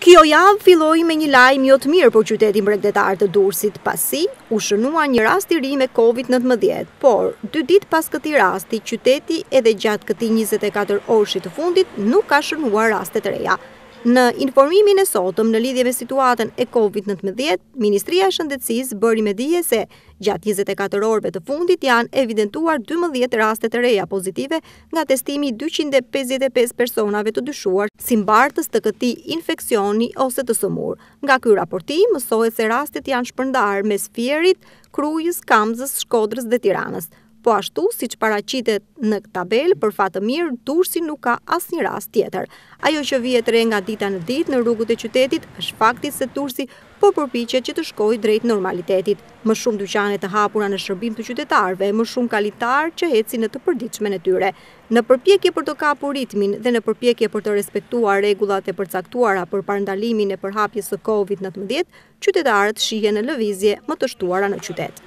Kjo javë filloi me një lajm jo të mirë për qytetin bregdetar të Durrësit, pasi u shënua një rast i ri me Covid nëntëmbëdhjetë, por dy ditë pas këtij rasti, qyteti edhe gjatë këtij njëzet e katër orëshi të fundit nuk ka shënuar raste të reja. Në informimin e sotëm në lidhje me situatën e Covid nëntëmbëdhjetë, Ministria e Shëndetësisë bëri me dije se gjatë njëzet e katër orëve të fundit janë evidentuar dymbëdhjetë raste të reja pozitive nga testimi i dyqind e pesëdhjetë e pesë personave të dyshuar si mbartës të këtij infeksioni ose të sëmurë. Nga ky raportim mësohet se rastet janë shpërndarë mes Fierit, Krujës, Kamzës, Shkodrës dhe Tiranës. Po ashtu, siç paraqitet në tabelë, për fat të mirë, Durrësi nuk ka asnjë rast tjetër. Ajo që vihet re nga dita në ditë në rrugët e qytetit është fakti se Durrësi po përpiqet që të shkojë drejt normalitetit, më shumë dyqane të hapura në shërbim të qytetarëve, më shumë kalitarë që ecin në të përditshmen e tyre. Në përpjekje për të kapur ritmin dhe në përpjekje për të respektuar rregullat e përcaktuara për parandalimin e përhapjes së Covid nëntëmbëdhjetë, qytetarët shihen në lëvizje më të shtuara në qytet.